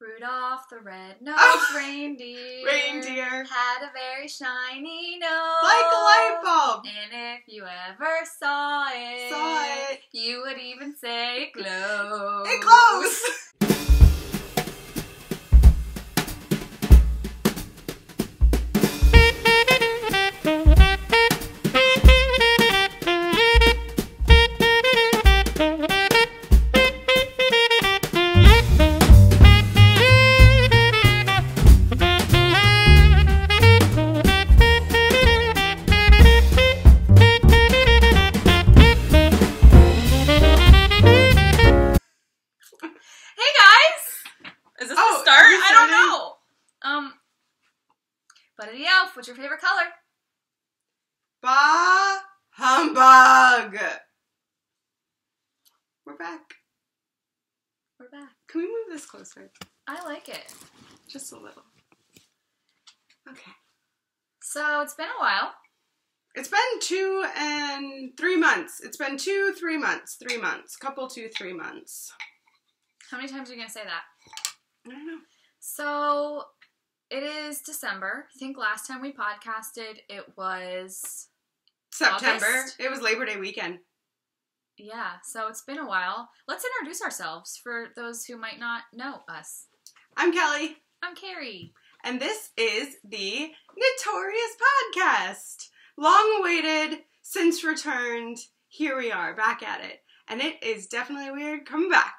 Rudolph the red-nosed Oh. reindeer. Reindeer. had a very shiny nose, Like a light bulb. And if you ever saw it, Saw it. you would even say it glows. It glows. Closer? I like it. Just a little. Okay. So it's been a while. It's been two and three months. It's been two, three months, three months. Couple two, three months. How many times are you gonna say that? I don't know. So it is December. I think last time we podcasted, it was September. August? It was Labor Day weekend. Yeah. So it's been a while. Let's introduce ourselves for those who might not know us. I'm Kelly, I'm Carrie. and this is the Knitorious Podcast. Long awaited, since returned. Here we are, back at it. And it is definitely weird coming back.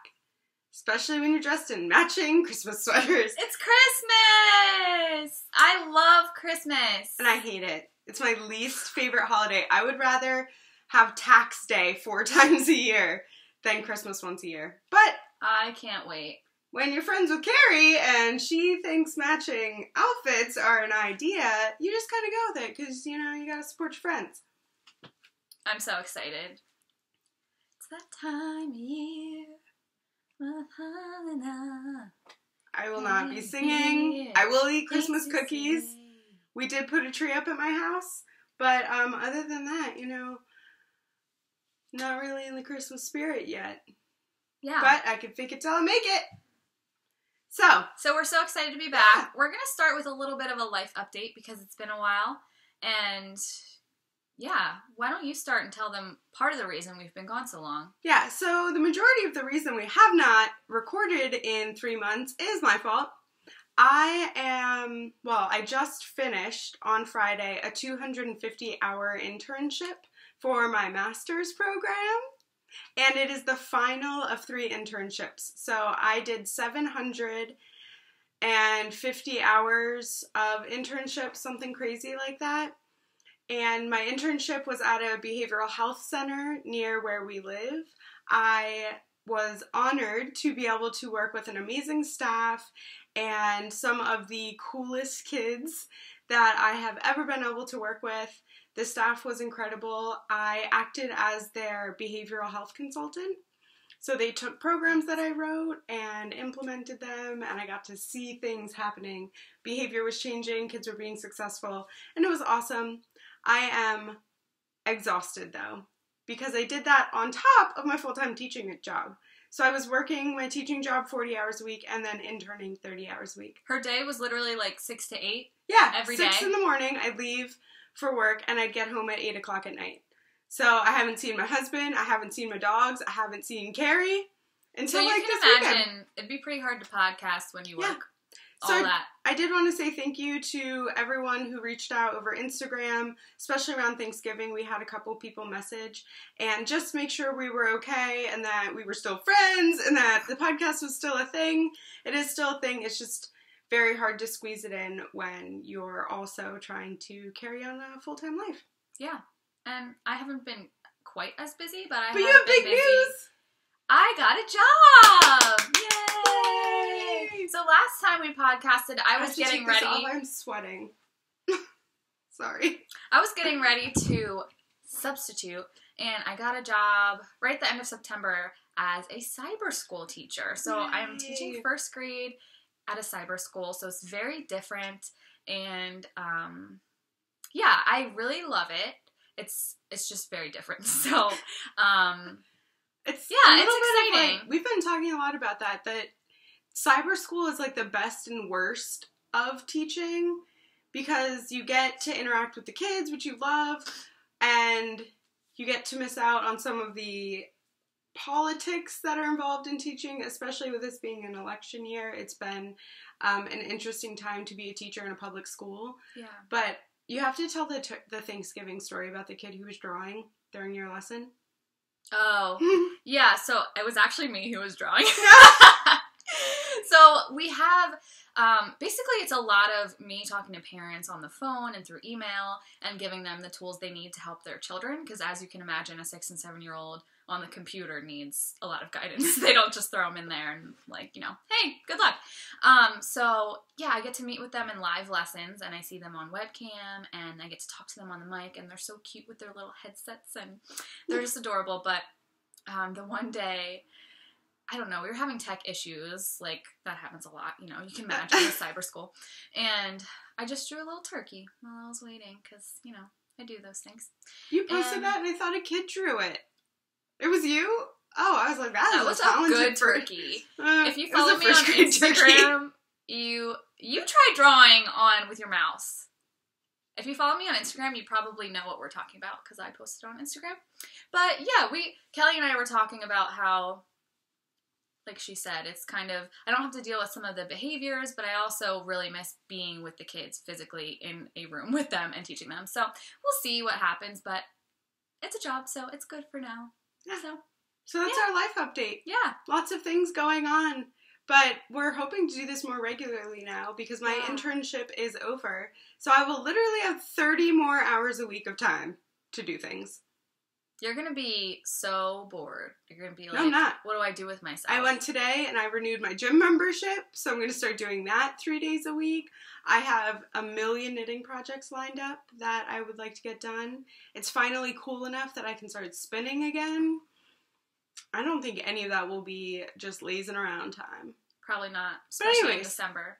Especially when you're dressed in matching Christmas sweaters. It's Christmas. I love Christmas. And I hate it. It's my least favorite holiday. I would rather have tax day four times a year than Christmas once a year. But I can't wait. when you're friends with Carrie and she thinks matching outfits are an idea, you just kind of go with it because, you know, you gotta support your friends. I'm so excited. It's that time of year. I will not be singing. I will eat Christmas cookies. We did put a tree up at my house, but um, other than that, you know, not really in the Christmas spirit yet. Yeah. But I can fake it till I make it. So, So we're so excited to be back. Yeah. We're gonna start with a little bit of a life update because it's been a while. And yeah, why don't you start and tell them part of the reason we've been gone so long? yeah, so the majority of the reason we have not recorded in three months is my fault. I am, well, I just finished on Friday a 250 hour internship for my master's program. And it is the final of three internships. So I did 750 hours of internship, something crazy like that. And my internship was at a behavioral health center near where we live. I was honored to be able to work with an amazing staff and some of the coolest kids that I have ever been able to work with. The staff was incredible. I acted as their behavioral health consultant. So they took programs that I wrote and implemented them, and I got to see things happening. Behavior was changing, kids were being successful, and it was awesome. I am exhausted though, because I did that on top of my full time teaching job. So I was working my teaching job 40 hours a week and then interning 30 hours a week. Her day was literally like six to eight. Yeah, Every six day? in the morning, I'd leave for work and I'd get home at 8 o'clock at night. So I haven't seen my husband, I haven't seen my dogs, I haven't seen Carrie until So you like can this imagine weekend. it'd be pretty hard to podcast when you Yeah. So all I- that. I did want to say thank you to everyone who reached out over Instagram, especially around Thanksgiving. We had a couple people message and just make sure we were okay and that we were still friends and that the podcast was still a thing. It is still a thing. It's just very hard to squeeze it in when you're also trying to carry on a full time life. Yeah. And I haven't been quite as busy, but I But you have have been big busy. news! I got a job! Yay! Yay! So last time we podcasted, I was getting ready. I'm sweating. Sorry. I was getting ready to substitute, and I got a job right at the end of September as a cyber school teacher. So I'm teaching first grade at a cyber school, so it's very different. And um, yeah, I really love it. It's it's just very different. So um, It's Yeah, it's little bit of, exciting. like- we've been talking a lot about that. That cyber school is like the best and worst of teaching because you get to interact with the kids, which you love, and you get to miss out on some of the politics that are involved in teaching, especially with this being an election year. It's been um, an interesting time to be a teacher in a public school. Yeah. But you have to tell the, t- the Thanksgiving story about the kid who was drawing during your lesson. Oh, yeah. So it was actually me who was drawing. so we have um, basically it's a lot of me talking to parents on the phone and through email and giving them the tools they need to help their children because as you can imagine a six and seven year old on the computer needs a lot of guidance. They don't just throw them in there and like you know hey good luck. Um, so yeah i get to meet with them in live lessons and i see them on webcam and i get to talk to them on the mic and they're so cute with their little headsets and they're just adorable but um, the one day I don't know, we were having tech issues. Like, that happens a lot, you know, you can imagine with cyber school. And I just drew a little turkey while I was waiting because, you know, I do those things. You posted And- that and I thought a kid drew it. It was you? Oh, I was like, that, was a good turkey. Uh, If you follow me on first grade turkey. Instagram, you you try drawing on with your mouse. If you follow me on Instagram, you probably know what we're talking about because I posted on Instagram. But yeah, we Kelly and I were talking about how like she said, it's kind of I don't have to deal with some of the behaviors, but I also really miss being with the kids physically in a room with them and teaching them. So we'll see what happens, but it's a job, so it's good for now. Yeah. So So that's our life update. yeah. Lots of things going on. But we're hoping to do this more regularly now because my Yeah. internship is over. So I will literally have 30 more hours a week of time to do things. You're gonna be so bored. You're gonna be like, No, I'm not. what do I do with myself? I went today and I renewed my gym membership, so I'm going to start doing that three days a week. I have a million knitting projects lined up that I would like to get done. It's finally cool enough that I can start spinning again. I don't think any of that will be just lazing around time. Probably not, especially in. December.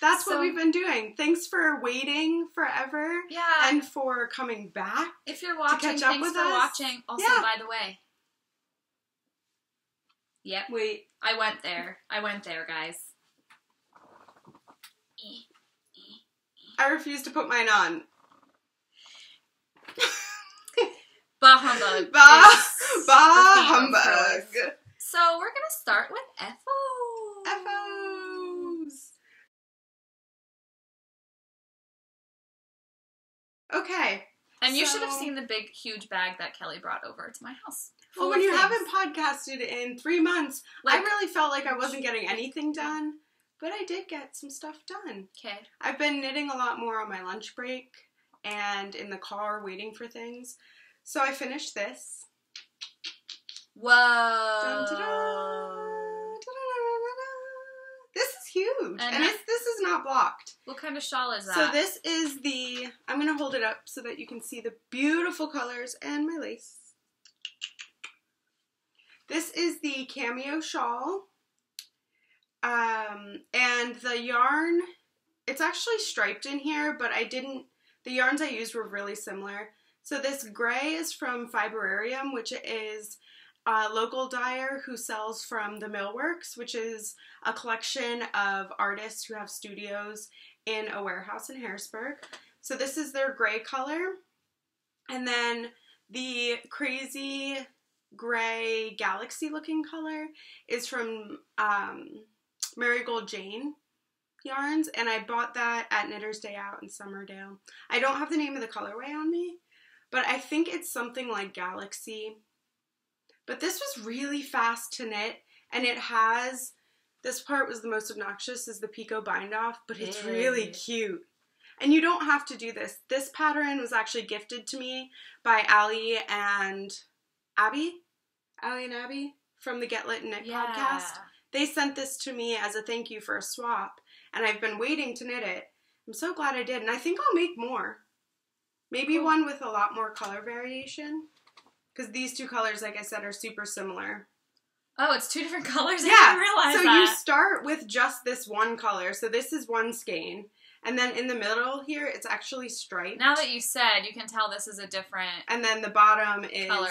That's So- what we've been doing. Thanks for waiting forever Yeah. and for coming back. if you're watching, catch up with for us. watching. Also, Yeah. by the way, yep, Wait, I went there. I went there, guys. I refuse to put mine on. Bah humbug. Bah, bah the theme of humbug. So we're gonna start with FO. FOs. Okay. And you should have seen the big, huge bag that Kelly brought over to my house. Well, when you things. haven't podcasted in three months, I really felt like I wasn't getting anything done, but I did get some stuff done. Okay. I've been knitting a lot more on my lunch break and in the car waiting for things. So I finished this. Whoa. Dun, da, da, da-da-da-da-da. This is huge, And and it's, is not blocked. What kind of shawl is that? So this is the. I'm gonna hold it up so that you can see the beautiful colors and my lace. This is the cameo shawl, um, and the yarn. It's actually striped in here, but I didn't. The yarns I used were really similar. So this gray is from Fiberarium, which is a local dyer who sells from the Millworks, which is a collection of artists who have studios in a warehouse in Harrisburg. So this is their gray color. And then the crazy gray galaxy looking color is from um, Marigold Jane yarns. And I bought that at Knitter's Day Out in Summerdale. I don't have the name of the colorway on me, but I think it's something like Galaxy. But this was really fast to knit, and it has this part was the most obnoxious is the picot bind off, but it's really cute. And you don't have to do this. This pattern was actually gifted to me by Allie and Abby. Allie and Abby from the Get Lit and Knit yeah. podcast. They sent this to me as a thank you for a swap, and I've been waiting to knit it. I'm so glad I did, and I think I'll make more. Maybe Cool. one with a lot more color variation. Because these two colors, like I said, are super similar. Oh, it's two different colors. I Yeah, didn't realize so that. you start with just this one color. So this is one skein. And then in the middle here, it's actually striped. now that you said, you can tell this is a different and then the bottom is color.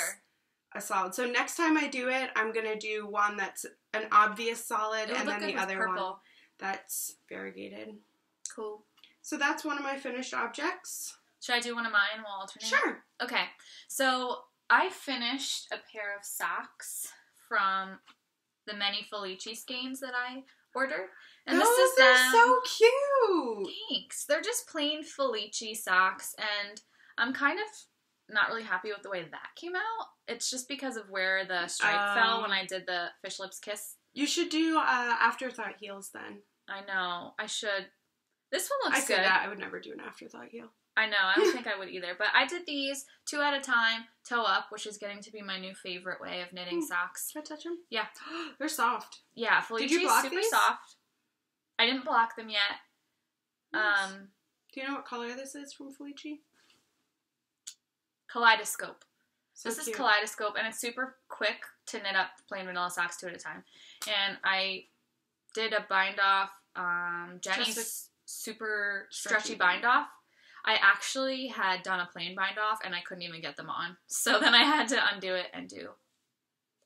a solid. So next time I do it, I'm gonna do one that's an obvious solid, and then the other purple. one that's variegated. Cool. So that's one of my finished objects. Should I do one of mine? We'll alternate. Sure. Okay. So I finished a pair of socks from the many Felici skeins that I ordered. And Those this is are them. so cute. Thanks. They're just plain Felici socks, and I'm kind of not really happy with the way that came out. It's just because of where the stripe fell Oh. when I did the fish lips kiss. You should do uh, afterthought heels then. I know. I should. This one I looks good. that I would never do an afterthought heel. I know. I don't think I would either. But I did these two at a time, toe up, which is getting to be my new favorite way of knitting Hmm. socks. Should I touch them? Yeah. They're soft. Yeah, Felici's you block super these? soft. I didn't block them yet. Nice. Um, Do you know what color this is from Felici? kaleidoscope. So this cute. is kaleidoscope, and it's super quick to knit up plain vanilla socks two at a time. And I did a bind off, um, Jenny's Just super stretchy stretchy bind off. I actually had done a plain bind off, and I couldn't even get them on. So then I had to undo it and do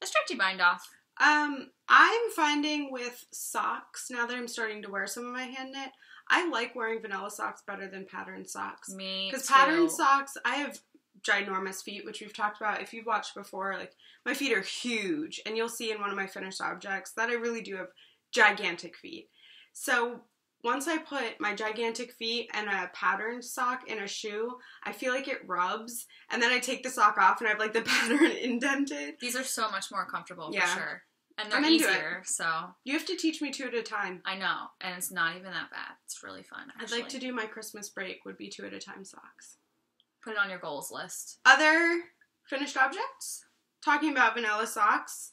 a stretchy bind off. Um, I'm finding with socks now that I'm starting to wear some of my hand knit, I like wearing vanilla socks better than patterned socks. Me Because too. patterned socks, I have ginormous feet, which we've talked about. If you've watched before, like my feet are huge, and you'll see in one of my finished objects that I really do have gigantic feet. So once I put my gigantic feet and a patterned sock in a shoe, I feel like it rubs, and then I take the sock off and I have like the pattern indented. These are so much more comfortable Yeah. for sure. And they're I'm easier, so You have to teach me two at a time. I know. And it's not even that bad. It's really fun. I'd like to do my Christmas break would be two at a time socks. put it on your goals list. Other finished objects? Talking about vanilla socks.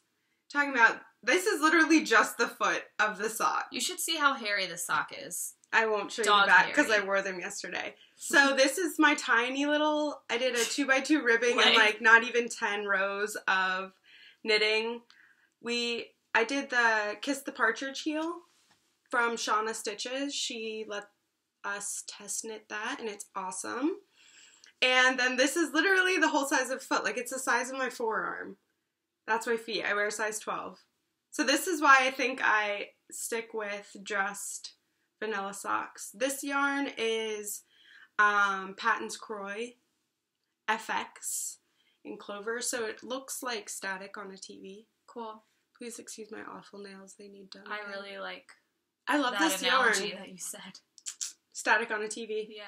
Talking about this is literally just the foot of the sock. You should see how hairy the sock is. I won't show you Dog the back because I wore them yesterday. So this is my tiny little. I did a two by two ribbing and like not even ten rows of knitting. We I did the kiss the partridge heel from Shauna Stitches. She let us test knit that and it's awesome. And then this is literally the whole size of foot. Like it's the size of my forearm. That's my feet. I wear a size 12. So this is why I think I stick with just vanilla socks. This yarn is um, Patons Kroy FX in clover, so it looks like static on a TV. Cool. Please excuse my awful nails; they need done. I really like I love that this yarn. that you said. Static on a TV. Yeah.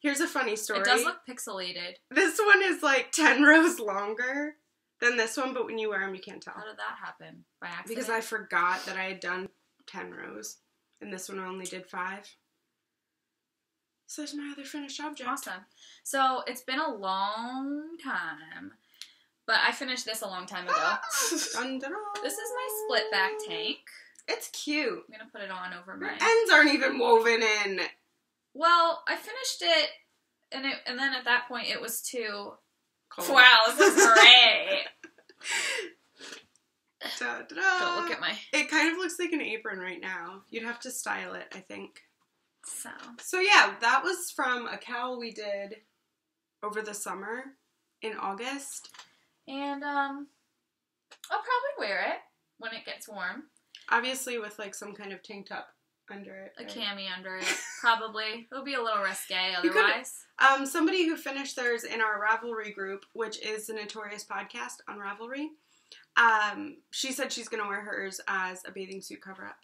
Here's a funny story. It does look pixelated. This one is like ten rows longer than this one, but when you wear them, you can't tell How did that happen? By accident? because I forgot that I had done ten rows, and this one only did five. So there's my other finished object. Awesome. So it's been a long time, but I finished this a long time ago. Ah! Dun. this is my split back tank. It's cute. I'm gonna put it on over Your my. ends aren't even woven in. Well, I finished it, and it, and then at that point it was too. Cold. Wow, this is great. Da, da, da. Don't look at my. It kind of looks like an apron right now. You'd have to style it, I think. So So yeah, that was from a KAL we did over the summer in August. and um, I'll probably wear it when it gets warm. Obviously with like some kind of tank top under it. A right? cami under it, probably. It'll be a little risque could- otherwise. Um, somebody who finished theirs in our Ravelry group, which is the Knitorious podcast on Ravelry, um, she said she's gonna wear hers as a bathing suit cover up.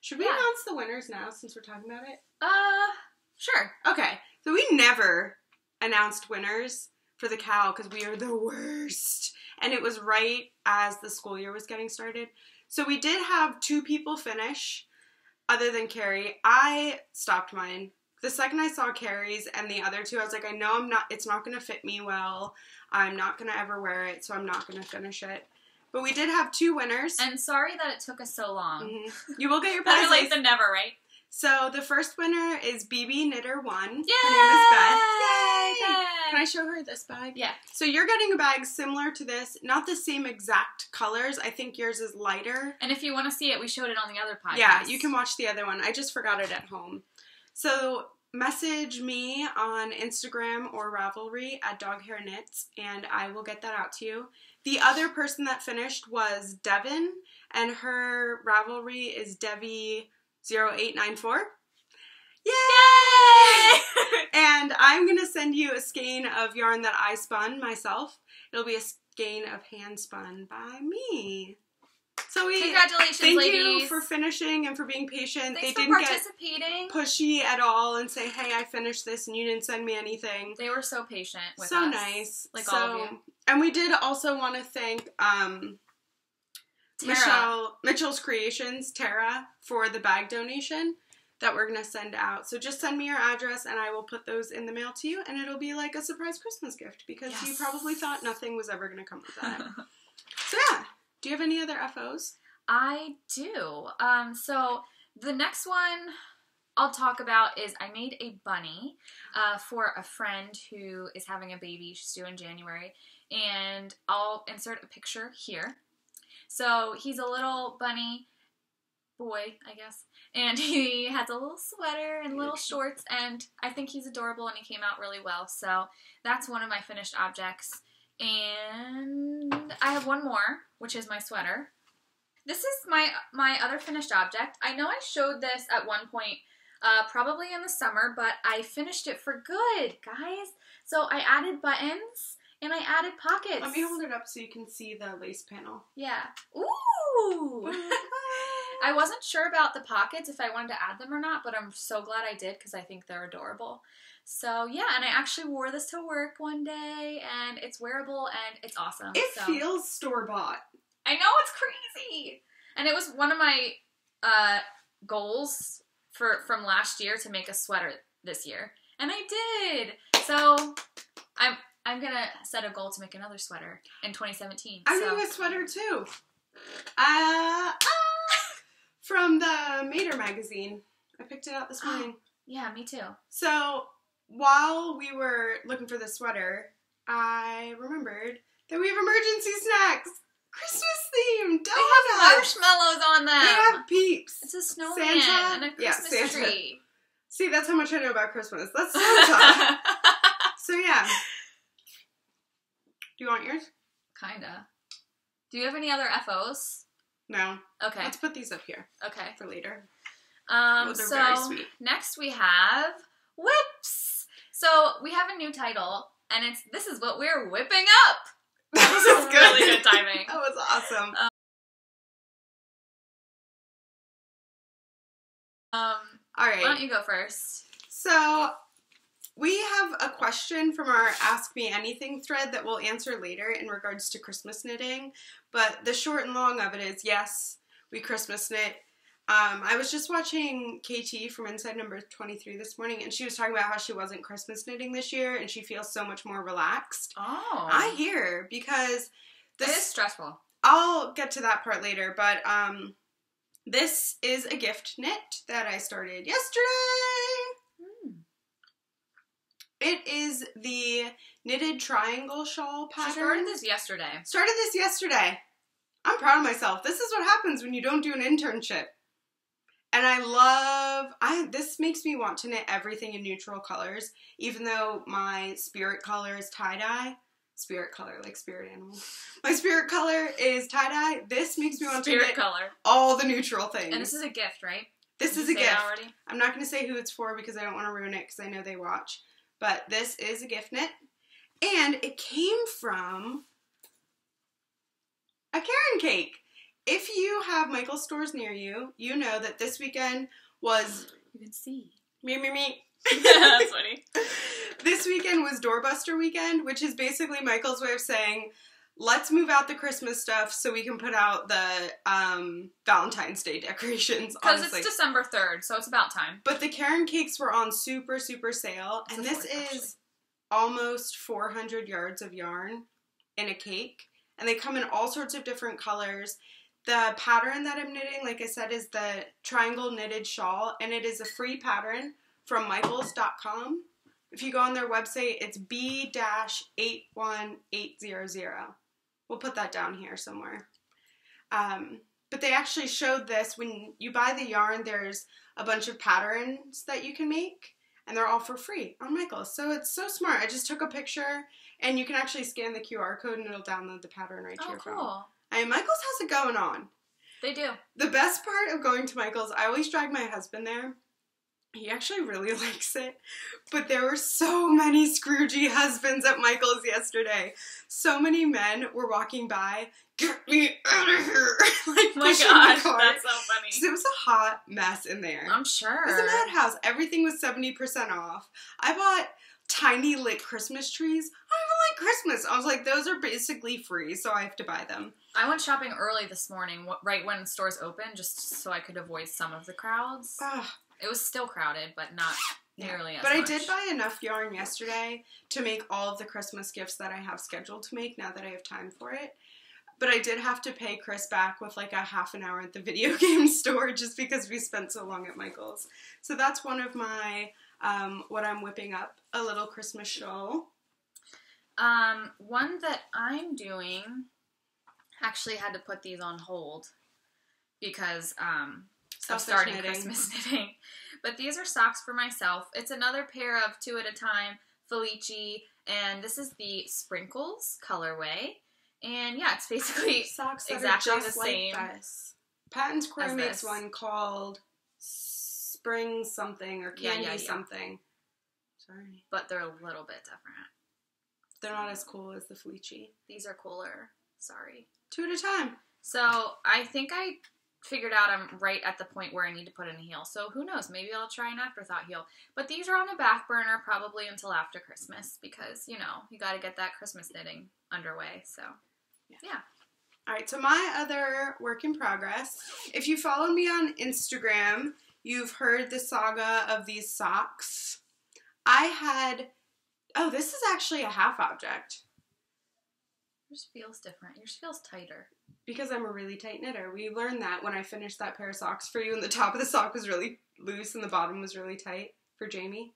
Should we Yeah. announce the winners now since we're talking about it? Uh, sure. Okay, so we never announced winners for the KAL because we are the worst. And it was right as the school year was getting started. So we did have two people finish, other than Carrie. I stopped mine. The second I saw Carrie's and the other two, I was like, I know I'm not, it's not going to fit me well. I'm not going to ever wear it, so I'm not going to finish it. But we did have two winners. And sorry that it took us so long. Mhm. You will get your Better prize. late than never, right? So the first winner is BB Knitter One. Yay! Her name is Beth. Yay! Can I show her this bag? Yeah. So you're getting a bag similar to this, not the same exact colors. I think yours is lighter. And if you want to see it, we showed it on the other podcast. Yeah, you can watch the other one. I just forgot it at home. So message me on Instagram or Ravelry at Dog Hair Knits, and I will get that out to you. The other person that finished was Devin, and her Ravelry is Devi0894. Yay! and I'm gonna send you a skein of yarn that I spun myself. It'll be a skein of hand spun by me. So we Congratulations, thank ladies. you for finishing and for being patient. Thanks they for didn't get participating. pushy at all and say, "Hey, I finished this," and you didn't send me anything. They were so patient with so us. nice, like so, all of you. And we did also want to thank um, Tara. Michelle Mitchell's Creations, Tara, for the bag donation that we're gonna send out. So just send me your address, and I will put those in the mail to you, and it'll be like a surprise Christmas gift because you probably thought nothing was ever gonna come with that. so yeah, do you have any other FOs? I do. Um, so the next one I'll talk about is I made a bunny uh, for a friend who is having a baby. She's due in January, and I'll insert a picture here. So he's a little bunny boy, I guess, and he has a little sweater and little shorts, and I think he's adorable, and he came out really well. So that's one of my finished objects. And I have one more, which is my sweater. This is my my other finished object. I know I showed this at one point, uh, probably in the summer, but I finished it for good, guys. So I added buttons and I added pockets. Let me hold it up so you can see the lace panel. Yeah. Ooh. I wasn't sure about the pockets if I wanted to add them or not, but I'm so glad I did because I think they're adorable. So yeah, and I actually wore this to work one day, and it's wearable and it's awesome. It so. feels store bought. I know it's crazy, and it was one of my uh, goals for from last year to make a sweater this year, and I did. So I'm I'm gonna set a goal to make another sweater in 2017. I'm so. doing a sweater too. Uh, ah, from the Mater magazine. I picked it out this morning. Yeah, me too. so while we were looking for the sweater, I remembered that we have emergency snacks, Christmas themed They have marshmallows on them. They have peeps. It's a snowman Santa? and a Yeah, Christmas Santa. tree. See, that's how much I know about Christmas. That's Santa. so yeah. Do you want yours? Kinda. Do you have any other FOs? No. Okay. Let's put these up here Okay. for later. Um, Oh, they're so very sweet. next we have WIPs. So we have a new title, and it's "This is what we're whipping up." That This was is really good timing. that was awesome. Um, All why don't you go first? So we have a question from our Ask Me Anything thread that we'll answer later in regards to Christmas knitting. But the short and long of it is yes, we Christmas knit. Um, I was just watching KT from Inside Number 23 this morning, and she was talking about how she wasn't Christmas knitting this year and she feels so much more relaxed. Oh, I hear because it is this stressful. I'll get to that part later, but um this is a gift knit that I started yesterday. It is the knitted triangle shawl She pattern. started this yesterday. Started this yesterday. I'm proud of myself. This is what happens when you don't do an internship. And I love I this makes me want to knit everything in neutral colors, even though my spirit color is tie-dye. Spirit color, like spirit animal. My spirit color is tie-dye. This makes me want to Spirit knit color. all the neutral things. And this is a gift, right? this Did is a gift. I'm not going to say who it's for because I don't want to ruin it because I know they watch. But this is a gift knit. And it came from a Caron cake. If you have Michael stores near you, you know that this weekend was You can see. me, me, me. That's funny. this weekend was Doorbuster weekend, which is basically Michael's way of saying, let's move out the Christmas stuff so we can put out the um, Valentine's Day decorations. Because it's December 3rd, so it's about time. But the Caron cakes were on super, super sale. It's and this fourth, actually. is almost 400 yards of yarn in a cake. And they come in all sorts of different colors. The pattern that I'm knitting, like I said, is the triangle knitted shawl. And it is a free pattern from michaels.com. If you go on their website, it's B-81800. We'll put that down here somewhere. Um, but they actually showed this when you buy the yarn, there's a bunch of patterns that you can make. and they're all for free on Michaels. So it's so smart. I just took a picture, and you can actually scan the QR code, and it'll download the pattern right to Oh, your phone. cool. I mean, Michaels has it going on. They do. The best part of going to Michael's, I always drag my husband there. He actually really likes it. But there were so many Scroogey husbands at Michael's yesterday. So many men were walking by, get me out of here! like Oh my gosh, the car. that's so funny. it was a hot mess in there. I'm sure. It was a madhouse. Everything was 70% off. I bought tiny lit Christmas trees. I don't even like Christmas. I was like, those are basically free, so I have to buy them. I went shopping early this morning, right when stores opened, just so I could avoid some of the crowds. Ugh. It was still crowded, but not nearly as much. But I did buy enough yarn yesterday to make all of the Christmas gifts that I have scheduled to make now that I have time for it. But I did have to pay Chris back with like a half an hour at the video game store just because we spent so long at Michael's. So that's one of my um, what I'm whipping up a little Christmas shawl. Um, one that I'm doing actually had to put these on hold because um of starting knitting. Christmas knitting. But these are socks for myself. It's another pair of two at a time Felici, and this is the Sprinkles colorway. And yeah, it's basically Socks exactly are just the like same this. Patent Square makes this. one called Spring something or Yeah, Candy yeah, yeah. something. Sorry. but they're a little bit different. They're not as cool as the Felici. These are cooler. Sorry. Two at a time. So I think I figured out I'm right at the point where I need to put in a heel. So who knows? Maybe I'll try an afterthought heel. But these are on the back burner probably until after Christmas because you know you got to get that Christmas knitting underway. So yeah. All right, so my other work in progress. If you follow me on Instagram, you've heard the saga of these socks. I had, oh, this is actually a half object yours feels different. Yours feels tighter. Because I'm a really tight knitter. We learned that when I finished that pair of socks for you, and the top of the sock was really loose and the bottom was really tight for Jamie.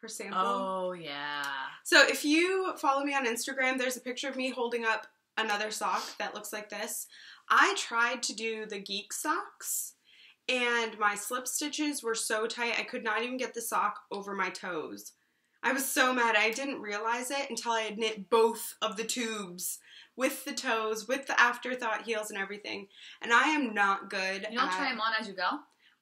Her sample. Oh yeah. So if you follow me on Instagram, there's a picture of me holding up another sock that looks like this. I tried to do the geek socks and my slip stitches were so tight I could not even get the sock over my toes. I was so mad. I didn't realize it until I had knit both of the tubes with the toes, with the afterthought heels and everything. And I am not good You don't at- try them on as you go.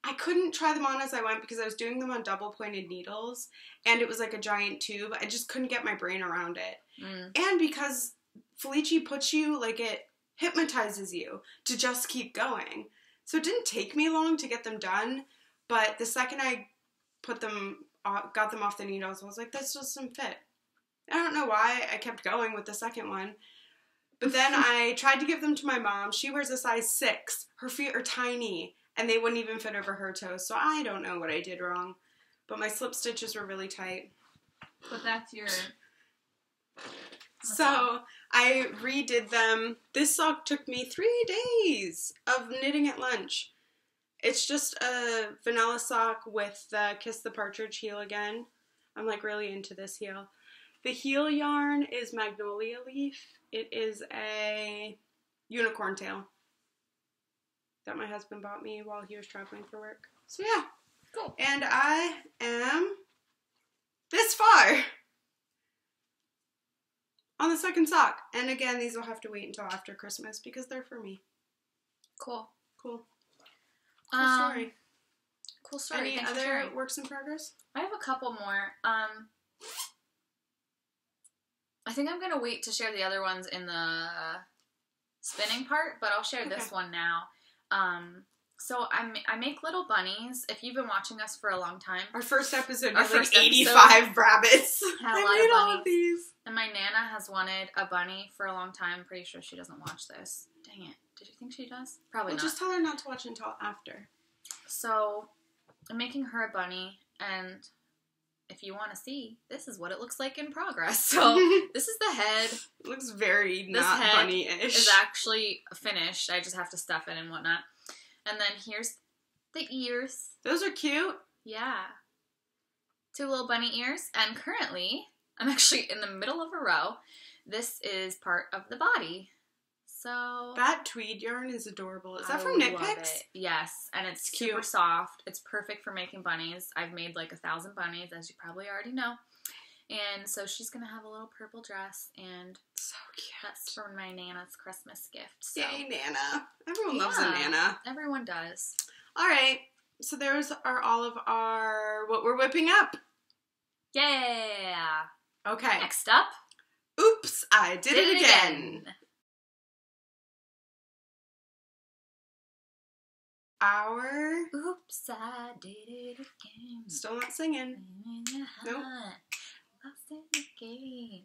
I couldn't try them on as I went because I was doing them on double pointed needles and it was like a giant tube. I just couldn't get my brain around it. Mm. And because Felici puts you, like it hypnotizes you to just keep going. So it didn't take me long to get them done, but the second I put them, got them off the needles, I was like, this doesn't fit. I don't know why I kept going with the second one. But then I tried to give them to my mom. She wears a size six. Her feet are tiny, and they wouldn't even fit over her toes. So I don't know what I did wrong. But my slip stitches were really tight. But that's your. So I redid them. This sock took me three days of knitting at lunch. It's just a vanilla sock with the Kiss the Partridge heel again. I'm like really into this heel. The heel yarn is Magnolia Leaf. It is a unicorn tail that my husband bought me while he was traveling for work. So yeah. Cool. And I am this far on the second sock. And again, these will have to wait until after Christmas because they're for me. Cool. Cool. Cool Um, story. Cool story. Any Thanks other works in progress? I have a couple more. Um, I think I'm gonna wait to share the other ones in the spinning part, but I'll share this one now. Um, so I ma- I make little bunnies. If you've been watching us for a long time, Our first episode Our was like first episode 85 rabbits. had a I lot of made all of these. and my nana has wanted a bunny for a long time. I'm pretty sure she doesn't watch this. Dang it! Did you think she does? Probably Well, not. just tell her not to watch until after. So I'm making her a bunny, and if you want to see, this is what it looks like in progress. So this is the head. It looks very This not bunny-ish. is actually finished. I just have to stuff it and whatnot. And then here's the ears. Those are cute. Yeah. Two little bunny ears. And currently, I'm actually in the middle of a row. This is part of the body. So That tweed yarn is adorable. Is that I from Knit Picks? it. Yes, and it's Cute. super soft. It's perfect for making bunnies. I've made like a thousand bunnies, as you probably already know. And so she's gonna have a little purple dress, and So cute. that's for my Nana's Christmas gift. So Yay, Nana. Everyone loves a Nana. everyone does. All right. So those are all of our what we're whipping up. Yeah. Okay. Next up, Oops, I did, it, again. Our Oops, I did it again. still not singing. Nope. Lost it again.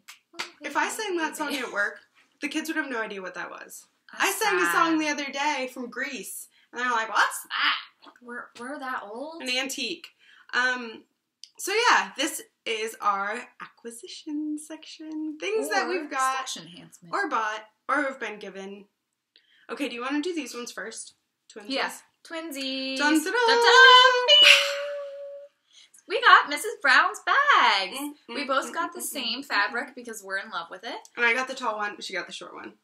If I sang that song at work, the kids would have no idea what that was. I sang a song the other day from Grease, and they're like, "What's that?" We're we're that old. An antique. Um. So yeah, this is our acquisition section. Things that we've got or bought or have been given. Okay, do you want to do these ones first? Twins. Yeah. Twinsies. Dun, dun, dun. We got Mrs. Brown's bags. Mm, We mm, both mm, got mm, the same fabric because we're in love with it. And I got the tall one. but She got the short one.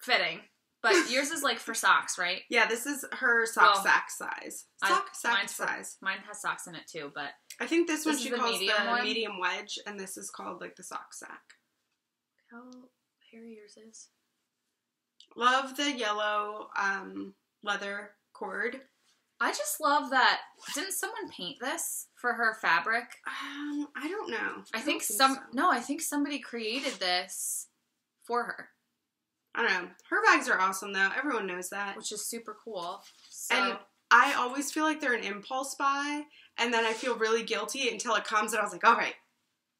Fitting. But yours is like for socks, right? Yeah, this is her sock Well, sack size. I- Sock sack mine's for- size. Mine has socks in it too, but I think this, one she calls medium the one? medium wedge, and this is called like the sock sack. how hairy yours is. Love the yellow um, leather cord. I just love that. Didn't someone paint this for her fabric? Um, I don't know. I don't think some so. no, I think somebody created this for her, I don't know. Her bags are awesome though. Everyone knows that. which is super cool. So And I always feel like they're an impulse buy, and then I feel really guilty until it comes, and I was like, all right,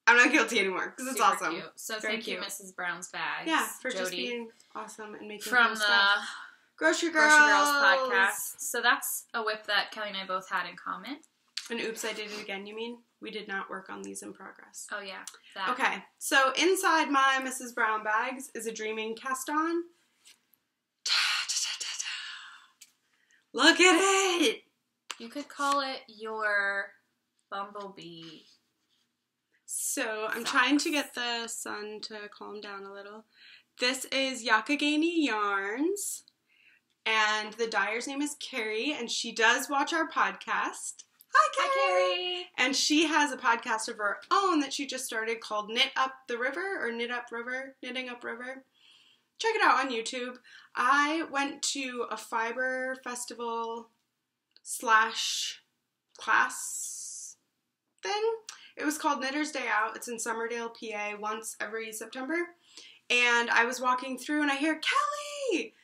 I'm not guilty anymore because it's super awesome. Cute. So Very thank you. Mrs. Brown's bags. Yeah, for just being awesome and making from cool the stuff. Grocery Girls. Grocery Girls podcast. So that's a whip that Kelly and I both had in common. And oops, I did it again. You mean we did not work on these in progress? Oh yeah, that. Okay, so inside my Mrs. Brown bags is a Dreaming cast on. Look at it! You could call it your bumblebee. So I'm trying to get the sun to calm down a little. This is Yakagani Yarns, and the dyer's name is Carrie, and she does watch our podcast. Hi, Carrie! Hi, Carrie. And she has a podcast of her own that she just started called Knit Up the River or Knit Up River, Knitting Up River. Check it out on YouTube. I went to a fiber festival slash class thing. It was called Knitters Day Out. It's in Summerdale, PA, once every September. And I was walking through and I hear Kelly!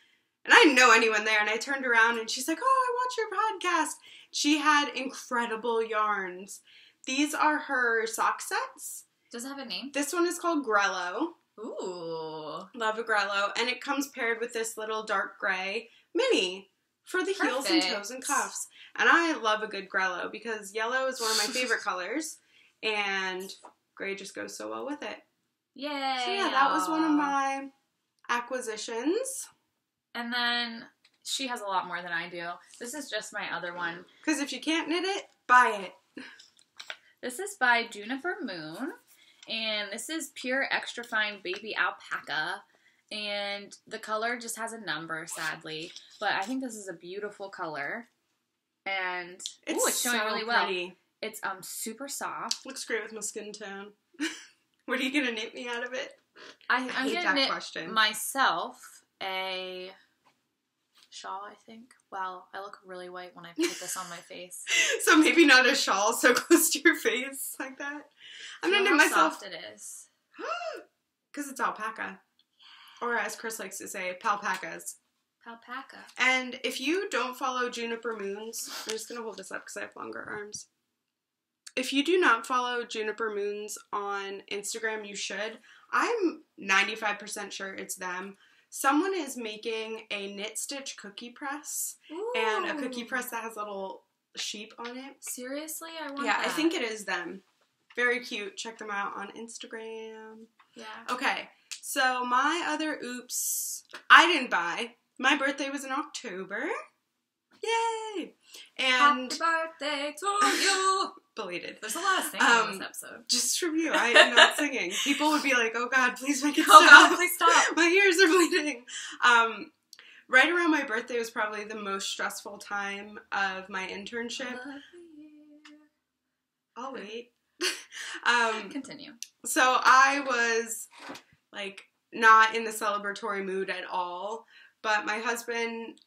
And I didn't know anyone there. And I turned around and she's like, Oh, I watch your podcast. She had incredible yarns. These are her sock sets. Does it have a name? This one is called Grello. Ooh. Love a Grello. And it comes paired with this little dark gray mini for the heels and toes and cuffs. And I love a good Grello because yellow is one of my favorite colors. And gray just goes so well with it. Yay. So yeah, that was one of my acquisitions. And then she has a lot more than I do. This is just my other one. Because if you can't knit it, buy it. This is by Juniper Moon, and this is pure extra fine baby alpaca. And the color just has a number, sadly, but I think this is a beautiful color. And It's, ooh, it's showing so really well. pretty. It's um super soft. Looks great with my skin tone. what are you gonna knit me out of it? I, hate gonna that knit question. myself a shawl. I think. Wow, I look really white when I put this on my face. so maybe not a shawl so close to your face like that. I'm Feel gonna how myself soft it is. because it's alpaca, or as Chris likes to say, palpacas. Palpaca. And if you don't follow Juniper Moons, I'm just gonna hold this up because I have longer arms. If you do not follow Juniper Moons on Instagram, you should. I'm 95% sure it's them. Someone is making a knit stitch cookie press and a cookie press that has little sheep on it. Seriously, I want. Yeah, I think it is them. Very cute. Check them out on Instagram. Yeah. Okay, so my other oops, I didn't buy. My birthday was in October. Yay! And Happy birthday birthday to you. Belated. There's a lot of singing Um, in this episode. Just from you, I am not singing. People would be like, "Oh God, please make it Oh stop." God, please stop. my ears are bleeding. Um, right around my birthday was probably the most stressful time of my internship. I'll wait. um, Continue. so I was like not in the celebratory mood at all, but my husband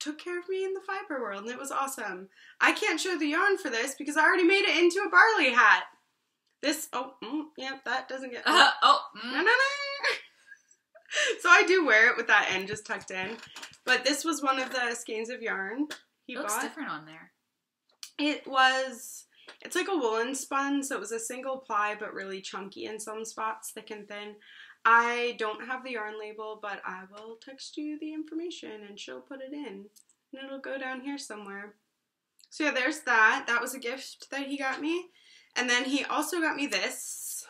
took care of me in the fiber world and it was awesome. I can't show the yarn for this because I already made it into a barley hat. This, oh, mm, yeah, that doesn't get. Uh, oh, No, mm. no, no. So I do wear it with that end just tucked in. But this was one of the skeins of yarn he it looks bought. different on there. It was, it's like a woolen spun, so it was a single ply but really chunky in some spots, thick and thin. I don't have the yarn label, but I will text you the information and she'll put it in. And it'll go down here somewhere. So yeah, there's that. That was a gift that he got me. And then he also got me this.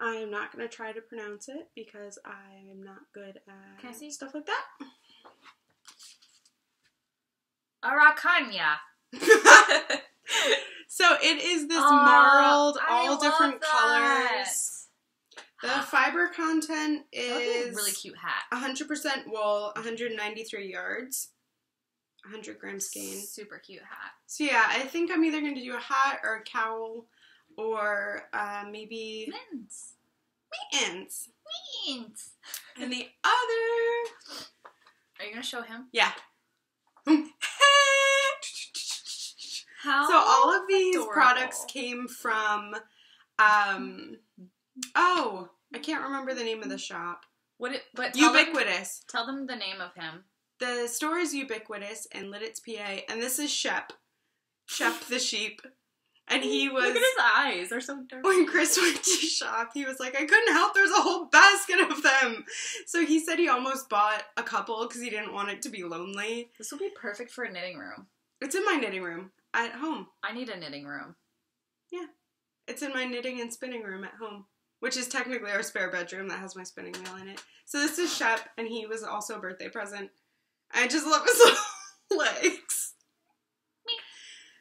I am not going to try to pronounce it because I am not good at Can I see? stuff like that. Araucania. so it is this Oh, marled, all different colors. The fiber content That would a is really cute hat. 100% wool, 193 yards, 100 gram skein. Super cute hat. So yeah, I think I'm either going to do a hat or a cowl or uh, maybe Mints. mittens. Mints. And the other, Are you gonna show him? yeah. How? So all of these adorable. products came from um oh, I can't remember the name of the shop. What it? But tell them, Ubiquitous. tell them the name of him. The store is Ubiquitous in Lititz, PA, and this is Shep. Shep the sheep. And he was Look at his eyes. They're so dark. when Chris went to shop, he was like, I couldn't help, there's a whole basket of them. So he said he almost bought a couple because he didn't want it to be lonely. This will be perfect for a knitting room. It's in my knitting room at home. I need a knitting room. Yeah, it's in my knitting and spinning room at home, which is technically our spare bedroom that has my spinning wheel in it. So this is Shep, and he was also a birthday present. I just love his legs.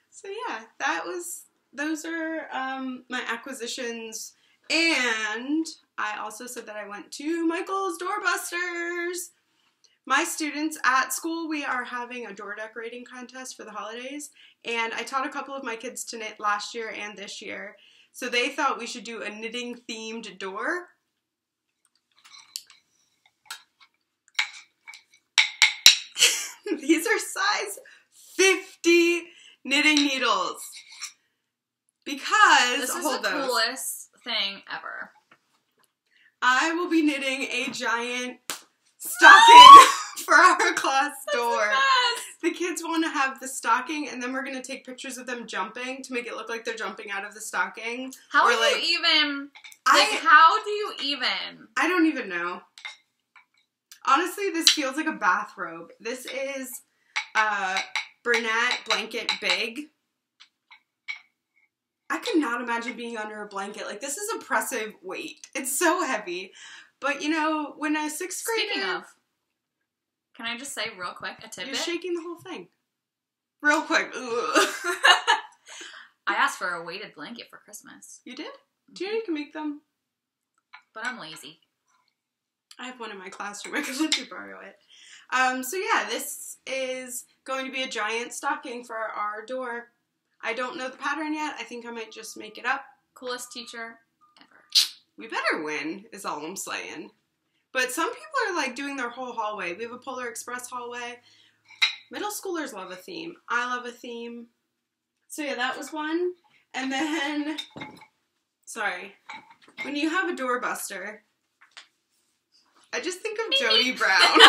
So yeah, that was those are um, my acquisitions, and I also said that I went to Michael's Doorbusters. My students at school, we are having a door decorating contest for the holidays, and I taught a couple of my kids to knit last year and this year. So they thought we should do a knitting themed door. These are size 50 knitting needles. Because, This is hold the those. coolest thing ever. I will be knitting a giant stocking for our class door. The kids want to have the stocking, and then we're going to take pictures of them jumping to make it look like they're jumping out of the stocking. How Or, do like, you even? Like, I how do you even? I don't even know. Honestly, this feels like a bathrobe. This is uh Bernat blanket big. I could not imagine being under a blanket. Like this is oppressive weight. It's so heavy. But you know, when a sixth grader Speaking of, can I just say real quick a tip? you're shaking the whole thing. Real quick. I asked for a weighted blanket for Christmas, You did? Do you know you can make them? but I'm lazy. I have one in my classroom. I could let you borrow it. Um, so yeah, this is going to be a giant stocking for our door. I don't know the pattern yet. I think I might just make it up. Coolest teacher ever. We better win, is all I'm saying. But some people are like doing their whole hallway. We have a Polar Express hallway. Middle schoolers love a theme. I love a theme. So yeah, that was one. And then, sorry, when you have a doorbuster, I just think of Jody Brown.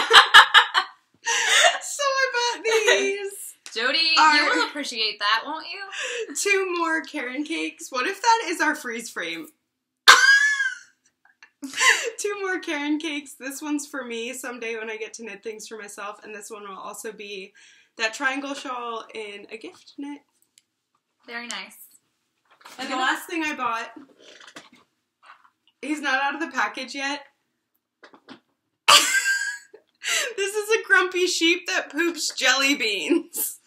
so I bought these. Jody, Are- you will appreciate that, won't you? Two more Caron cakes. What if that is our freeze frame? Two more Caron cakes. This one's for me someday when I get to knit things for myself, and this one will also be that triangle shawl in a gift knit. Very nice. And the last thing I bought, he's not out of the package yet. this is a grumpy sheep that poops jelly beans.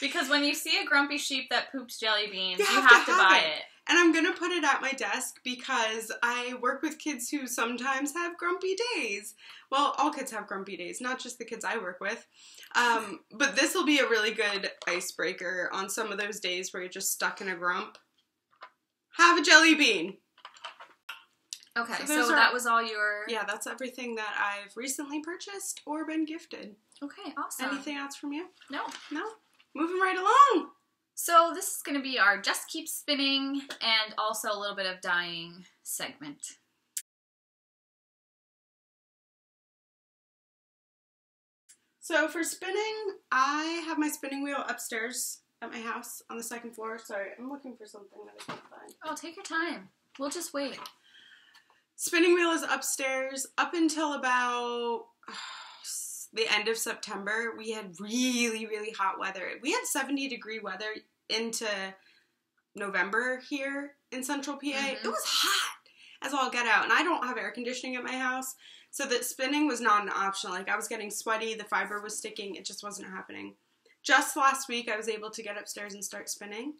Because when you see a grumpy sheep that poops jelly beans, You you, have to to, have buy it. it. And I'm gonna put it at my desk because I work with kids who sometimes have grumpy days. Well, all kids have grumpy days, not just the kids I work with. Um, but this will be a really good icebreaker on some of those days where you're just stuck in a grump. Have a jelly bean. Okay, So so, are- that was all your. Yeah, that's everything that I've recently purchased or been gifted. Okay, awesome. Anything else from you? No. No? Moving right along. So this is going to be our just keep spinning and also a little bit of dyeing segment. So for spinning, I have my spinning wheel upstairs at my house on the second floor. Sorry, I'm looking for something that I can't find. Oh, take your time. We'll just wait. Spinning wheel is upstairs up until about the end of September. We had really, really hot weather. We had 70 degree weather into November here in central PA. Mhm. It was hot as all get out. And I don't have air conditioning at my house. So that spinning was not an option. Like I was getting sweaty, the fiber was sticking, it just wasn't happening. Just last week I was able to get upstairs and start spinning.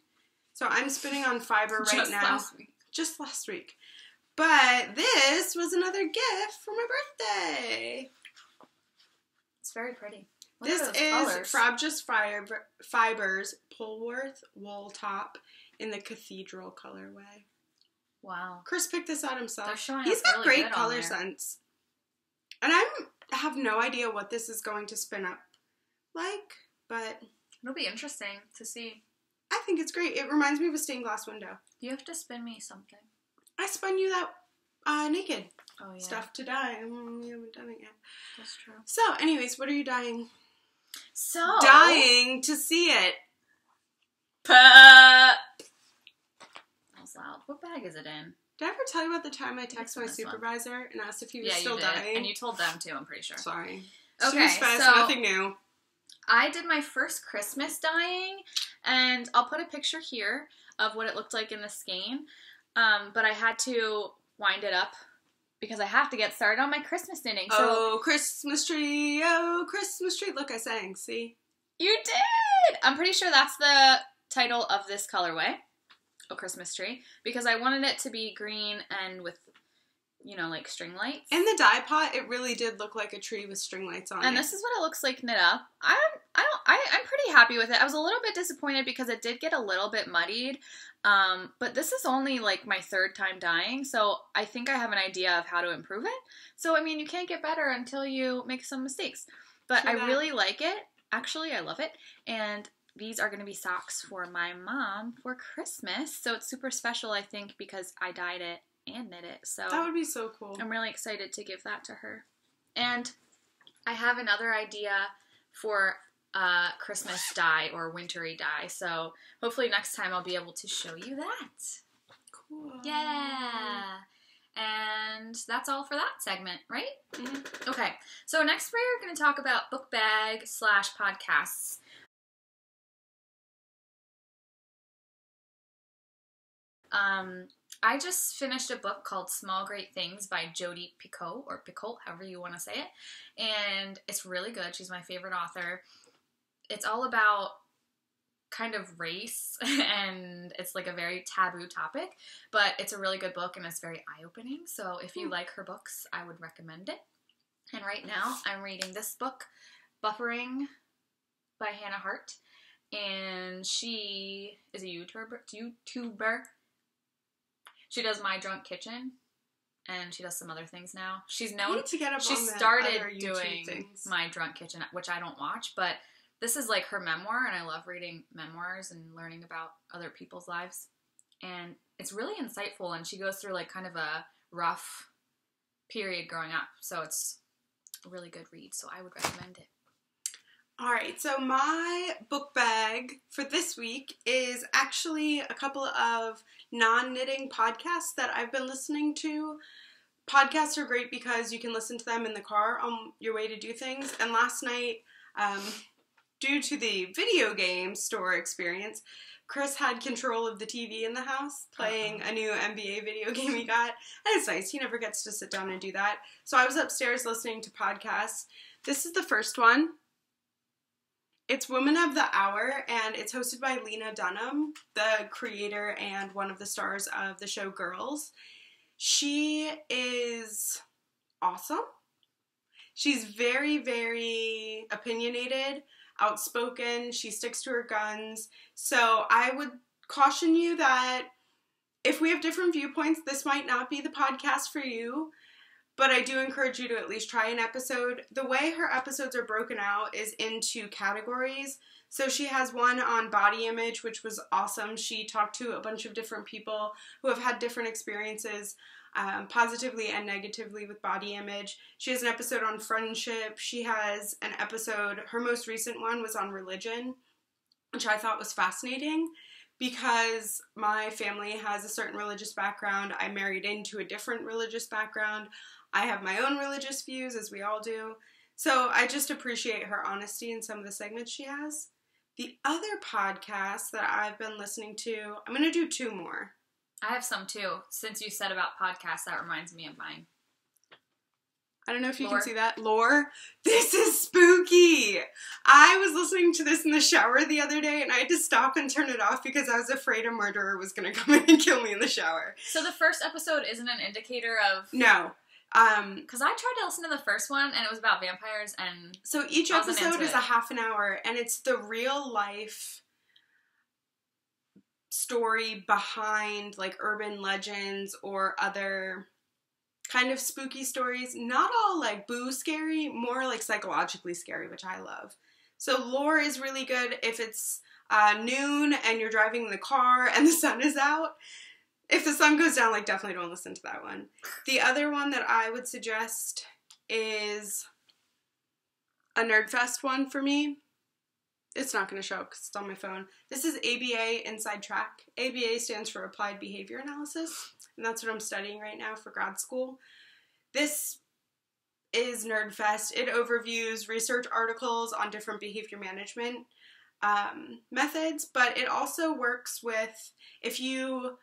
So I'm spinning on fiber right just now last week. just last week. But this was another gift for my birthday. It's very pretty. Look this is colors. Frabjous Fiber, Fibers Polworth wool top in the cathedral colorway. Wow. Chris picked this out himself. He's got really great color sense. And I have no idea what this is going to spin up like, but It'll be interesting to see. I think it's great. It reminds me of a stained glass window. You have to spin me something. I spun you that uh, naked Oh yeah, stuff to dye. We haven't done it yet. that's true. So, anyways, what are you dyeing? So Dying to see it. That was loud. What bag is it in? Did I ever tell you about the time I texted my this one. supervisor and asked if he was yeah, still dying? and you told them too. I'm pretty sure. Sorry. Okay, fest, so- nothing new. I did my first Christmas dyeing, and I'll put a picture here of what it looked like in the skein. Um, but I had to wind it up because I have to get started on my Christmas knitting. So oh, Christmas tree, oh, Christmas tree. Look, I sang, see? you did. I'm pretty sure that's the title of this colorway, a Christmas tree, because I wanted it to be green and with, you know, like string lights. In the dye pot, it really did look like a tree with string lights on And it. And this is what it looks like knit up. I I don't I I'm pretty happy with it. I was a little bit disappointed because it did get a little bit muddied. Um, but this is only like my third time dyeing, so I think I have an idea of how to improve it. So I mean, you can't get better until you make some mistakes. But I that. really like it. Actually, I love it. And these are going to be socks for my mom for Christmas. So it's super special, I think, because I dyed it and knit it. So that would be so cool. I'm really excited to give that to her. And I have another idea for a Christmas dye or wintry dye. So hopefully next time I'll be able to show you that. Cool. Yeah. And that's all for that segment, right? Mhm. Okay. So next we're going to talk about book bag slash podcasts. Um, I just finished a book called Small Great Things by Jodi Picoult, or Picoult, however you want to say it. And it's really good. She's my favorite author. It's all about kind of race, and it's like a very taboo topic, but it's a really good book and it's very eye opening. So if you Hmm. like her books, I would recommend it. And right now, I'm reading this book, Buffering by Hannah Hart. And she is a YouTuber. YouTuber. She does My Drunk Kitchen, and she does some other things now. She's known. to get up She started doing things. My Drunk Kitchen, which I don't watch, but this is like her memoir, and I love reading memoirs and learning about other people's lives. And it's really insightful, and she goes through like kind of a rough period growing up, so it's a really good read. So I would recommend it. All right, so my book bag for this week is actually a couple of non knitting podcasts that I've been listening to. Podcasts are great because you can listen to them in the car on your way to do things. And last night, um, due to the video game store experience, Chris had control of the TV in the house, uh-huh. playing a new NBA video game he got. And it's nice. He never gets to sit down and do that. So I was upstairs listening to podcasts. This is the first one. It's Woman of the Hour, and it's hosted by Lena Dunham, the creator and one of the stars of the show Girls. She is awesome. She's very, very opinionated, outspoken. She sticks to her guns. So I would caution you that if we have different viewpoints, this might not be the podcast for you. But I do encourage you to at least try an episode. The way her episodes are broken out is into categories. So she has one on body image, which was awesome. She talked to a bunch of different people who have had different experiences, um, positively and negatively, with body image. She has an episode on friendship. She has an episode, her most recent one was on religion, which I thought was fascinating because my family has a certain religious background. I married into a different religious background. I have my own religious views, as we all do. So I just appreciate her honesty in some of the segments she has. The other podcast that I've been listening to, I'm going to do two more. I have some too. Since you said about podcasts, that reminds me of mine. I don't know if you Lore. can see that. Lore. This is spooky. I was listening to this in the shower the other day and I had to stop and turn it off because I was afraid a murderer was going to come in and kill me in the shower. So the first episode isn't an indicator of. No. Um, Because I tried to listen to the first one and it was about vampires and. so each episode is a half an hour and it's the real life story behind like urban legends or other kind of spooky stories. Not all like boo scary, more like psychologically scary, which I love. So lore is really good if it's uh, noon and you're driving in the car and the sun is out. If the sun goes down, like definitely don't listen to that one. The other one that I would suggest is a Nerdfest one for me. It's not going to show because it's on my phone. This is ABA Inside Track. ABA stands for Applied Behavior Analysis, and that's what I'm studying right now for grad school. This is Nerdfest. It overviews research articles on different behavior management um, methods, but it also works with if you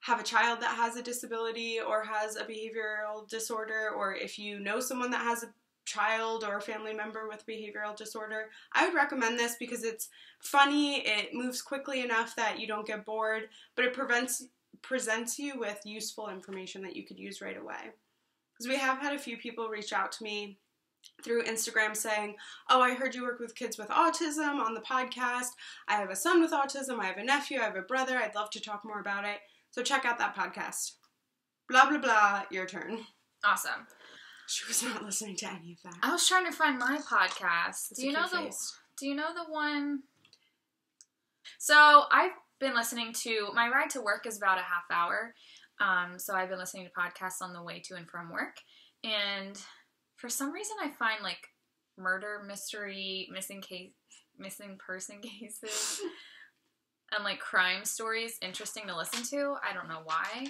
have a child that has a disability or has a behavioral disorder, or if you know someone that has a child or family member with behavioral disorder, I would recommend this because it's funny, it moves quickly enough that you don't get bored, but it prevents presents you with useful information that you could use right away. Because we have had a few people reach out to me through Instagram saying, Oh, I heard you work with kids with autism on the podcast. I have a son with autism. I have a nephew. I have a brother. I'd love to talk more about it. So check out that podcast. Blah, blah, blah. Your turn. Awesome. She was not listening to any of that. I was trying to find my podcast. It's Do you know cute the face. Do you know the one? So I've been listening to my ride to work is about a half hour. Um, so I've been listening to podcasts on the way to and from work, and for some reason I find like murder, mystery, missing case, missing person cases, and like crime stories interesting to listen to. I don't know why,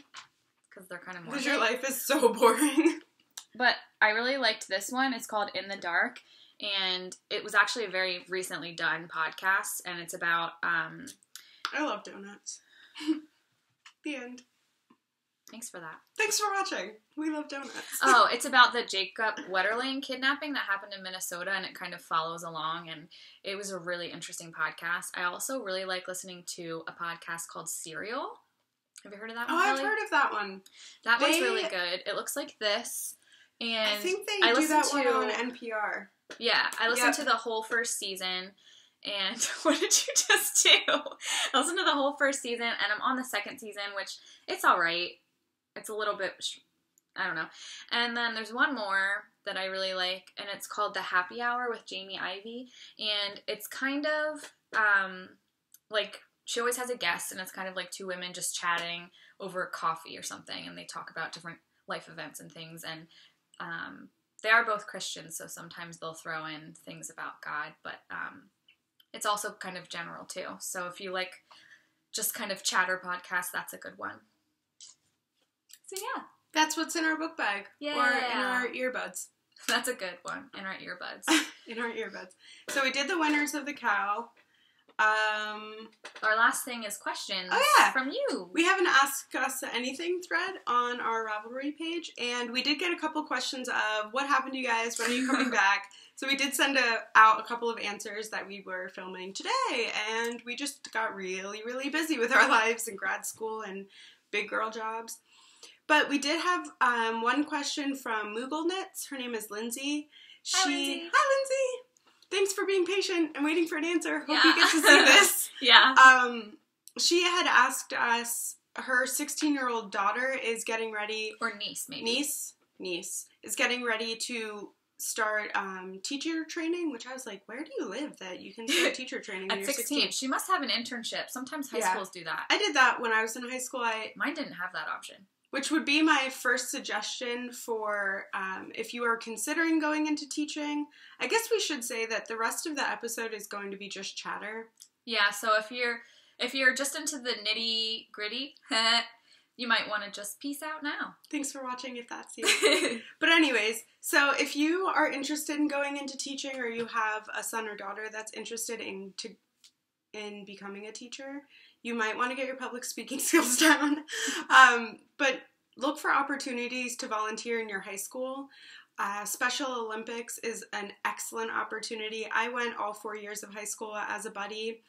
because they're kind of more. Because your life is so boring. But I really liked this one. It's called In the Dark, and it was actually a very recently done podcast, and it's about um. I love donuts. the end. Thanks for that. Thanks for watching. We love donuts. Oh, it's about the Jacob Wetterling kidnapping that happened in Minnesota, and it kind of follows along, and it was a really interesting podcast. I also really like listening to a podcast called Serial. Have you heard of that Oh, one? I've heard of that one. that one's really good. It looks like this, and I think they I do that one to- on NPR. Yeah, I listened Yep. to the whole first season. And what did you just do? I listened to the whole first season, and I'm on the second season, which it's all right. It's a little bit, I don't know. And then there's one more that I really like, and it's called The Happy Hour with Jamie Ivey, and it's kind of um, like she always has a guest, and it's kind of like two women just chatting over coffee or something, and they talk about different life events and things, and um, they are both Christians, so sometimes they'll throw in things about God, but um, it's also kind of general too. So if you like just kind of chatter podcasts, that's a good one. So yeah, That's what's in our book bag. Or in our earbuds. that's a good one in our earbuds. in our earbuds. So we did the winners of the cow. Um, Our last thing is questions Oh, yeah. from you. we have an Ask Us Anything thread on our Ravelry page, and we did get a couple questions of what happened to you guys, when are you coming back? So we did send a, out a couple of answers that we were filming today, and we just got really, really busy with our lives and grad school and big girl jobs. But we did have um, one question from Moogle Knits. Her name is Lindsay. She, Hi, Lindsay. Hi, Lindsay. Thanks for being patient and waiting for an answer. Hope Yeah. you get to see this. yeah. Um, she had asked us. Her 16 year old daughter is getting ready. Or niece, maybe. Niece, niece is getting ready to start um, teacher training. Which I was like, where do you live that you can start teacher training when At you're 16. 16? She must have an internship. Sometimes high Yeah. schools do that. I did that when I was in high school. I Mine didn't have that option. Which would be my first suggestion for um, if you are considering going into teaching. I guess we should say that the rest of the episode is going to be just chatter. Yeah, so if you're if you're just into the nitty gritty, you might want to just peace out now. Thanks for watching if that's you. But anyways, so if you are interested in going into teaching or you have a son or daughter that's interested in to in becoming a teacher, you might want to get your public speaking skills down. Um, but look for opportunities to volunteer in your high school. Uh, Special Olympics is an excellent opportunity. I went all four years of high school as a buddy.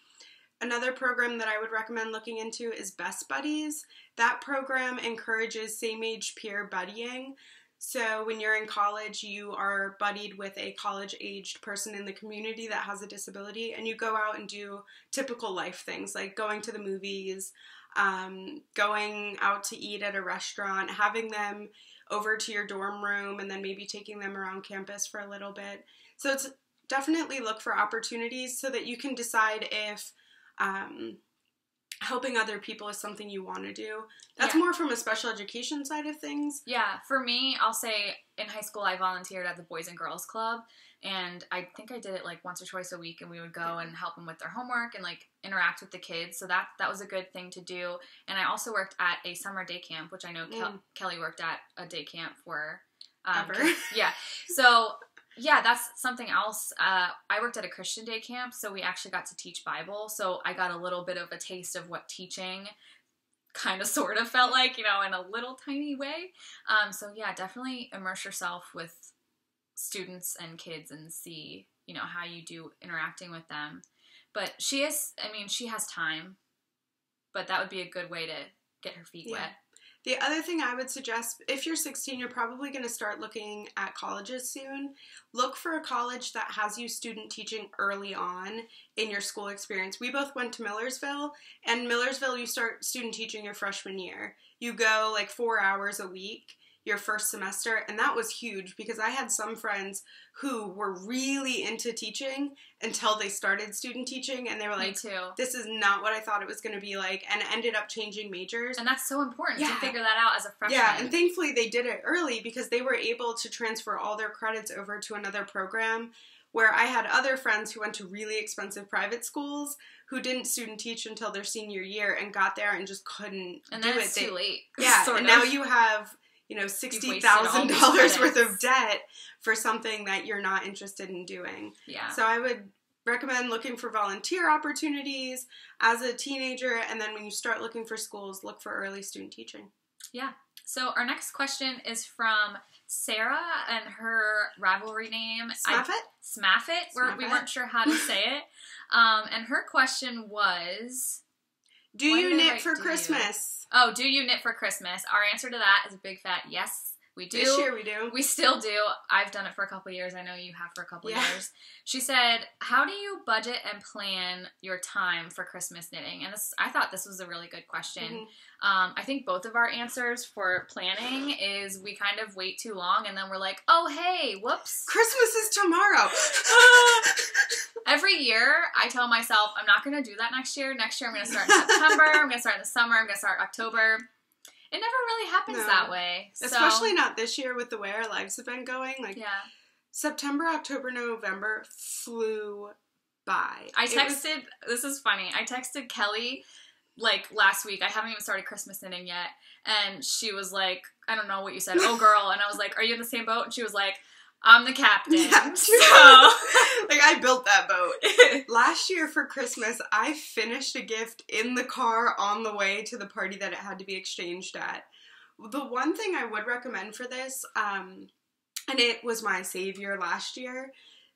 Another program that I would recommend looking into is Best Buddies. That program encourages same age peer buddying. So, when you're in college, you are buddied with a college aged person in the community that has a disability, and you go out and do typical life things like going to the movies, um, going out to eat at a restaurant, having them over to your dorm room, and then maybe taking them around campus for a little bit. So, it's definitely look for opportunities so that you can decide if um, helping other people is something you want to do. That's Yeah. more from a special education side of things. Yeah, for me, I'll say in high school I volunteered at the Boys and Girls Club, and I think I did it like once or twice a week, and we would go and help them with their homework and like interact with the kids. So that that was a good thing to do. And I also worked at a summer day camp, which I know Kel- Mm. Kelly worked at a day camp for. Um, Ever. Yeah. So yeah, that's something else. Uh, I worked at a Christian day camp, so we actually got to teach Bible. So I got a little bit of a taste of what teaching kind of sort of felt like, you know, in a little tiny way. Um, so yeah, definitely immerse yourself with students and kids and see, you know, how you do interacting with them. But she is, I mean, she has time, but that would be a good way to get her feet Yeah. wet. The other thing I would suggest if you're 16, you're probably going to start looking at colleges soon. Look for a college that has you student teaching early on in your school experience. We both went to Millersville, and Millersville, you start student teaching your freshman year. You go like four hours a week your first semester, and that was huge because I had some friends who were really into teaching until they started student teaching, and they were like, too. this is not what I thought it was going to be like, and ended up changing majors. And that's so important to figure that out as a freshman. Yeah, and thankfully they did it early because they were able to transfer all their credits over to another program. Where I had other friends who went to really expensive private schools who didn't student teach until their senior year and got there and just couldn't and do it. They- too late. yeah, and of. now you have you know sixty thousand dollars worth of debt for something that you're not interested in doing. yeah. So I would recommend looking for volunteer opportunities as a teenager, and then when you start looking for schools, look for early student teaching. Yeah. So our next question is from Sarah, and her Ravelry name Smaff it. Smaffit. We're, we weren't sure how to say it. Um, and her question was, Do you I knit for Christmas?" you? "Oh, do you knit for Christmas?" Our answer to that is a big fat yes. We do. This year we do. We still do. I've done it for a couple years. I know you have for a couple Yeah. years. She said, "How do you budget and plan your time for Christmas knitting?" And this, I thought this was a really good question. Mhm. Um, I think both of our answers for planning is we kind of wait too long, and then we're like, "Oh, hey, whoops." Christmas is tomorrow. Every year, I tell myself I'm not going to do that next year. Next year, I'm going to start in September. I'm going to start in the summer. I'm going to start October. It never really happens No. that way. So, Especially not this year with the way our lives have been going. Like yeah. September, October, November flew by. I It was- texted. this is funny. I texted Kelly like last week. I haven't even started Christmas knitting yet, and she was like, "I don't know what you said." Oh, girl, and I was like, "Are you in the same boat?" And she was like. I'm the captain. Yeah, so like I built that boat. Last year for Christmas, I finished a gift in the car on the way to the party that it had to be exchanged at. The one thing I would recommend for this, um, and it was my savior last year,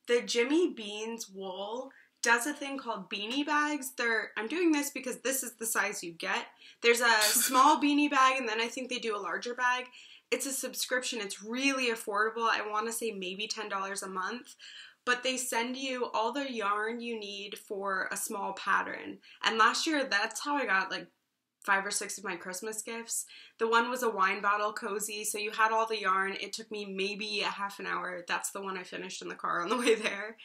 the Jimmy Beans wool does a thing called beanie bags. They're I'm doing this because this is the size you get. There's a small beanie bag and then I think they do a larger bag. It's a subscription. It's really affordable. I want to say maybe $10 a month. But they send you all the yarn you need for a small pattern. And last year that's how I got like five or six of my Christmas gifts. The one was a wine bottle cozy, so you had all the yarn. It took me maybe a half an hour. That's the one I finished in the car on the way there.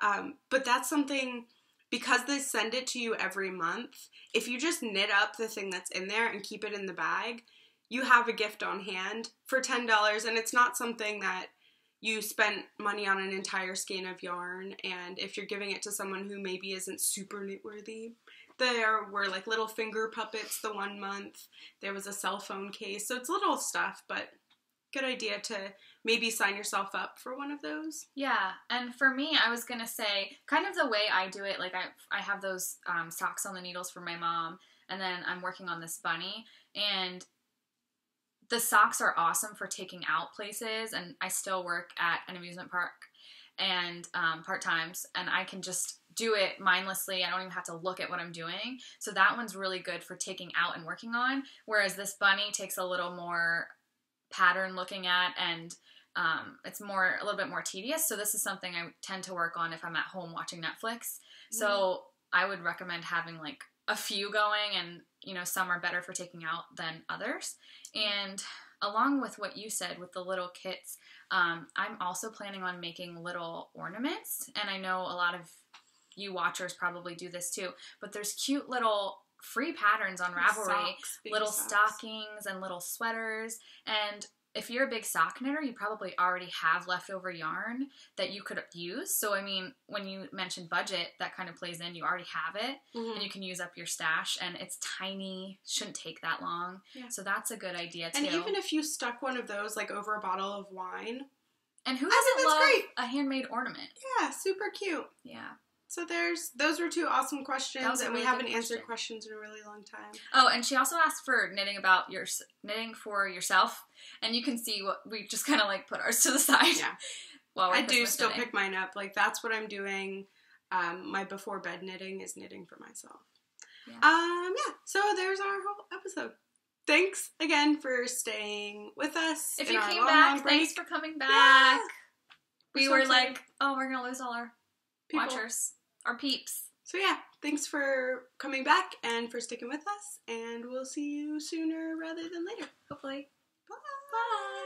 Um, but that's something because they send it to you every month. If you just knit up the thing that's in there and keep it in the bag, you have a gift on hand for $10 and it's not something that you spent money on an entire skein of yarn and if you're giving it to someone who maybe isn't super knit worthy there were like little finger puppets the one month. There was a cell phone case. So it's little stuff, but good idea to maybe sign yourself up for one of those. Yeah, and for me, I was gonna say kind of the way I do it. Like I, I have those um, socks on the needles for my mom, and then I'm working on this bunny, and the socks are awesome for taking out places. And I still work at an amusement park and um, part times, and I can just do it mindlessly. I don't even have to look at what I'm doing. So that one's really good for taking out and working on. Whereas this bunny takes a little more pattern looking at and um, it's more a little bit more tedious. So this is something I tend to work on if I'm at home watching Netflix. So I would recommend having like a few going, and you know some are better for taking out than others. And along with what you said with the little kits, um, I'm also planning on making little ornaments, and I know a lot of you watchers probably do this too. But there's cute little free patterns on Ravelry, Socks, little socks. stockings and little sweaters. And if you're a big sock knitter, you probably already have leftover yarn that you could use. So I mean, when you mentioned budget, that kind of plays in. You already have it, Mhm. and you can use up your stash. And it's tiny, shouldn't take that long. Yeah. So that's a good idea too. And even if you stuck one of those like over a bottle of wine, and who doesn't love great. a handmade ornament? yeah, super cute. Yeah. So there's those were two awesome questions, a and we haven't good answered questions in a really long time. Oh, and she also asked for knitting about your knitting for yourself, and you can see what we just kind of like put ours to the side. Yeah. While I do still knitting. pick mine up. Like that's what I'm doing. Um, my before bed knitting is knitting for myself. Yeah. Um, yeah. So there's our whole episode. Thanks again for staying with us. If you came long, back, long thanks for coming back. Yeah. We We're so were excited. like, oh, we're gonna lose all our People. watchers, our peeps. So yeah, thanks for coming back and for sticking with us, and we'll see you sooner rather than later. Hopefully. Bye.